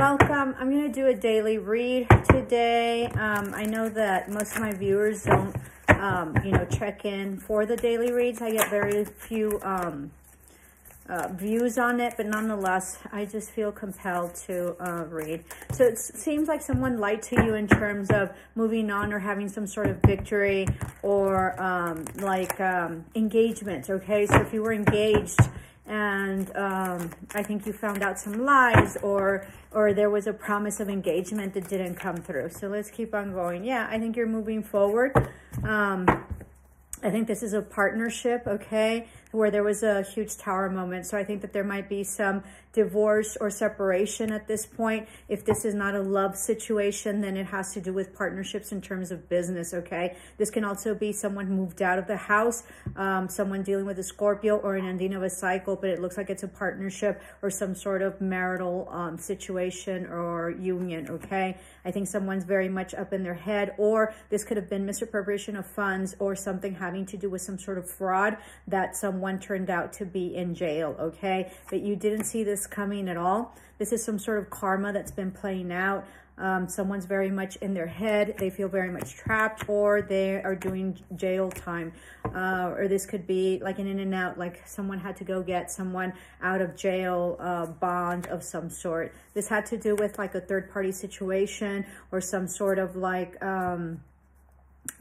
welcome. I'm going to do a daily read today. Um, I know that most of my viewers don't, um, you know, check in for the daily reads. I get very few um, uh, views on it, but nonetheless, I just feel compelled to uh, read. So it seems like someone lied to you in terms of moving on or having some sort of victory or um, like um, engagement, okay? So if you were engaged and um, I think you found out some lies or or there was a promise of engagement that didn't come through. So let's keep on going. Yeah, I think you're moving forward. Um, I think this is a partnership, okay? Where there was a huge tower moment. So I think that there might be some divorce or separation at this point. If this is not a love situation, then it has to do with partnerships in terms of business, okay? This can also be someone moved out of the house, um, someone dealing with a Scorpio or an ending of a cycle, but it looks like it's a partnership or some sort of marital um, situation or union, okay? I think someone's very much up in their head or this could have been misappropriation of funds or something having to do with some sort of fraud that someone someone turned out to be in jail, okay? But you didn't see this coming at all. This is some sort of karma that's been playing out. Um, someone's very much in their head. They feel very much trapped or they are doing jail time. Uh, or this could be like an in and out, like someone had to go get someone out of jail uh, bond of some sort. This had to do with like a third party situation or some sort of like, um,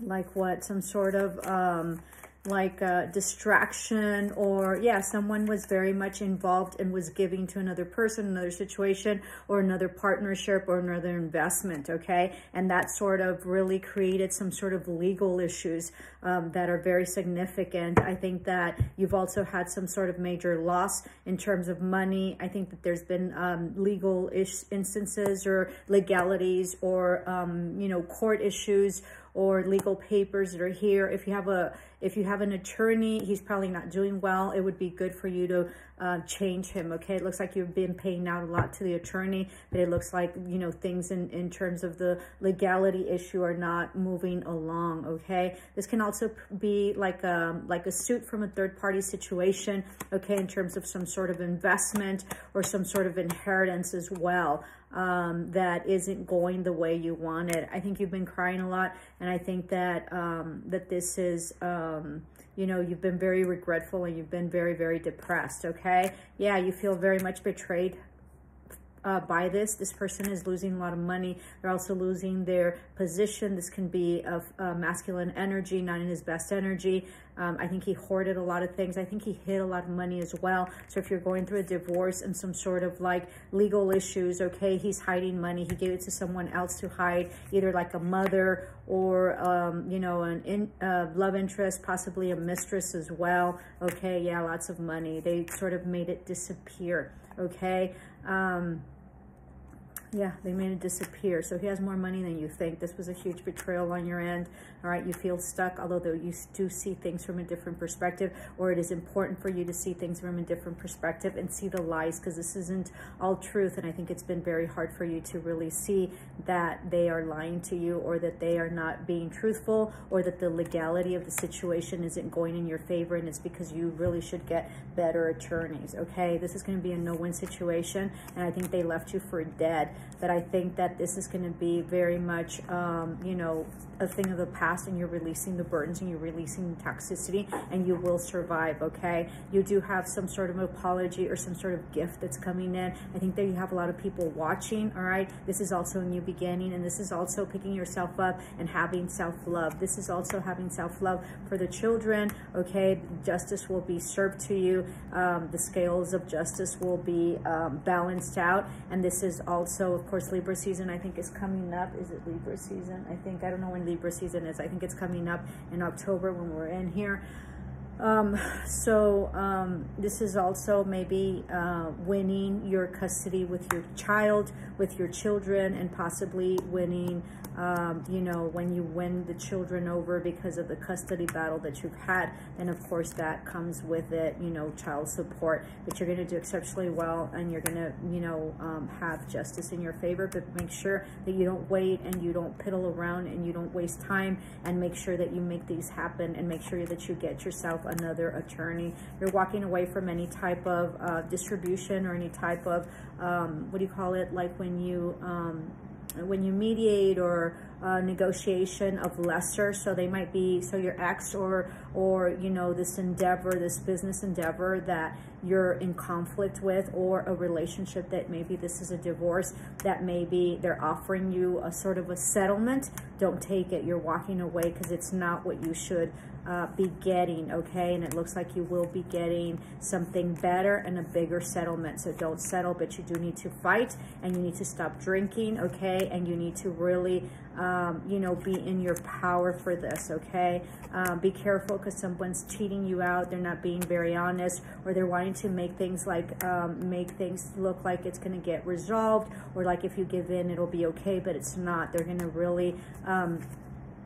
like what, some sort of, um, like a distraction or yeah someone was very much involved and was giving to another person another situation or another partnership or another investment okay? And that sort of really created some sort of legal issues um, that are very significant. I think that you've also had some sort of major loss in terms of money. I think that there's been um, legal instances or legalities or um, you know court issues or legal papers that are here. If you have a if you have an attorney, he's probably not doing well. It would be good for you to uh, change him, okay? It looks like you've been paying out a lot to the attorney, but it looks like, you know, things in, in terms of the legality issue are not moving along, okay? This can also be like a, um, like a suit from a third-party situation, okay, in terms of some sort of investment or some sort of inheritance as well um, that isn't going the way you want it. I think you've been crying a lot, and I think that um, that this is, um, you know, you've been very regretful and you've been very, very depressed, okay? Yeah, you feel very much betrayed uh, by this. This person is losing a lot of money. They're also losing their position. This can be of uh, masculine energy, not in his best energy. Um, I think he hoarded a lot of things. I think he hid a lot of money as well. So if you're going through a divorce and some sort of like legal issues, okay, he's hiding money. He gave it to someone else to hide, either like a mother or, um, you know, an in, uh, love interest, possibly a mistress as well. Okay, yeah, lots of money. They sort of made it disappear, okay? Um, yeah, they made it disappear. So he has more money than you think. This was a huge betrayal on your end. All right, you feel stuck, although though you do see things from a different perspective, or it is important for you to see things from a different perspective and see the lies, because this isn't all truth. And I think it's been very hard for you to really see that they are lying to you, or that they are not being truthful, or that the legality of the situation isn't going in your favor. And it's because you really should get better attorneys. Okay, this is going to be a no-win situation, and I think they left you for dead. But I think that this is going to be very much, um, you know, a thing of the past and you're releasing the burdens and you're releasing toxicity and you will survive, okay? You do have some sort of apology or some sort of gift that's coming in. I think that you have a lot of people watching, all right? This is also a new beginning and this is also picking yourself up and having self-love. This is also having self-love for the children, okay? Justice will be served to you. Um, the scales of justice will be um, balanced out. And this is also, of course, Libra season, I think is coming up. Is it Libra season? I think, I don't know when Libra season is. I think it's coming up in October when we're in here. Um, so um, this is also maybe uh, winning your custody with your child, with your children, and possibly winning um, you know, when you win the children over because of the custody battle that you've had, then of course that comes with it, you know, child support. But you're going to do exceptionally well and you're going to, you know, um, have justice in your favor. But make sure that you don't wait and you don't piddle around and you don't waste time and make sure that you make these happen and make sure that you get yourself another attorney. You're walking away from any type of uh, distribution or any type of, um, what do you call it, like when when you um, when you mediate or uh, negotiation of lesser. So they might be so your ex or or you know this endeavor this business endeavor that you're in conflict with or a relationship that maybe this is a divorce that maybe they're offering you a sort of a settlement don't take it. You're walking away because it's not what you should uh, be getting okay? And it looks like you will be getting something better and a bigger settlement. So don't settle but you do need to fight and you need to stop drinking okay? And you need to really um, you know, be in your power for this, okay? Um, be careful because someone's cheating you out. They're not being very honest or they're wanting to make things like, um, make things look like it's going to get resolved or like if you give in, it'll be okay, but it's not. They're going to really, um,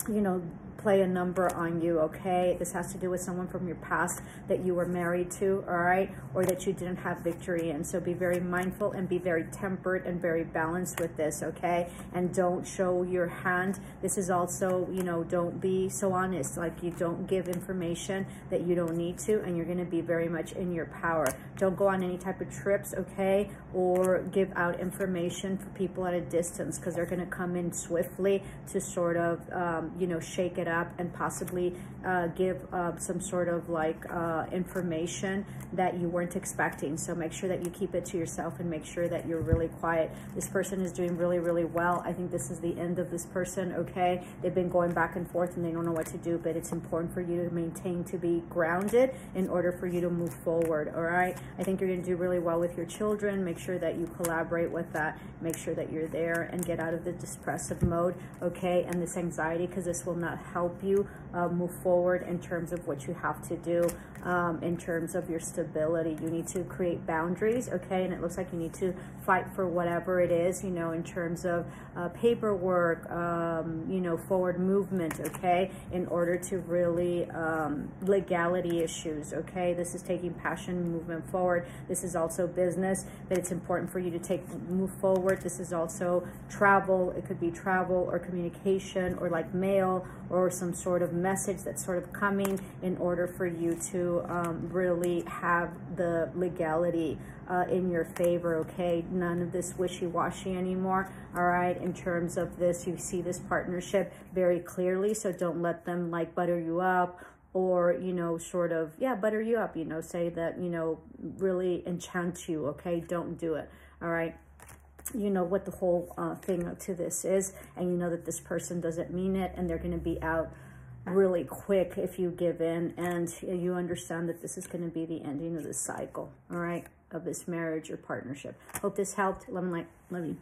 you know, play a number on you, okay? This has to do with someone from your past that you were married to, all right? Or that you didn't have victory in. So be very mindful and be very temperate and very balanced with this, okay? And don't show your hand. This is also, you know, don't be so honest. Like you don't give information that you don't need to and you're going to be very much in your power. Don't go on any type of trips, okay? Or give out information for people at a distance because they're going to come in swiftly to sort of, um, you know, shake it up and possibly uh, give uh, some sort of like uh, information that you weren't expecting. So make sure that you keep it to yourself and make sure that you're really quiet. This person is doing really, really well. I think this is the end of this person, okay? They've been going back and forth and they don't know what to do, but it's important for you to maintain to be grounded in order for you to move forward, all right? I think you're gonna do really well with your children. Make sure that you collaborate with that. Make sure that you're there and get out of the depressive mode, okay? And this anxiety, because this will not help you uh, move forward in terms of what you have to do um, in terms of your stability. You need to create boundaries, okay? And it looks like you need to fight for whatever it is, you know, in terms of uh, paperwork, um, you know, forward movement, okay? In order to really, um, legality issues, okay? This is taking passion movement forward. This is also business, but it's important for you to take, move forward. This is also travel. It could be travel or communication or like mail or some sort of message that's sort of coming in order for you to um, really have the legality uh, in your favor, okay? None of this wishy-washy anymore, all right? In terms of this, you see this partnership very clearly, so don't let them like butter you up or, you know, sort of, yeah, butter you up, you know, say that, you know, really enchant you, okay? Don't do it, all right? you know what the whole uh, thing to this is and you know that this person doesn't mean it and they're going to be out really quick if you give in and you understand that this is going to be the ending of this cycle all right of this marriage or partnership. Hope this helped. And light love you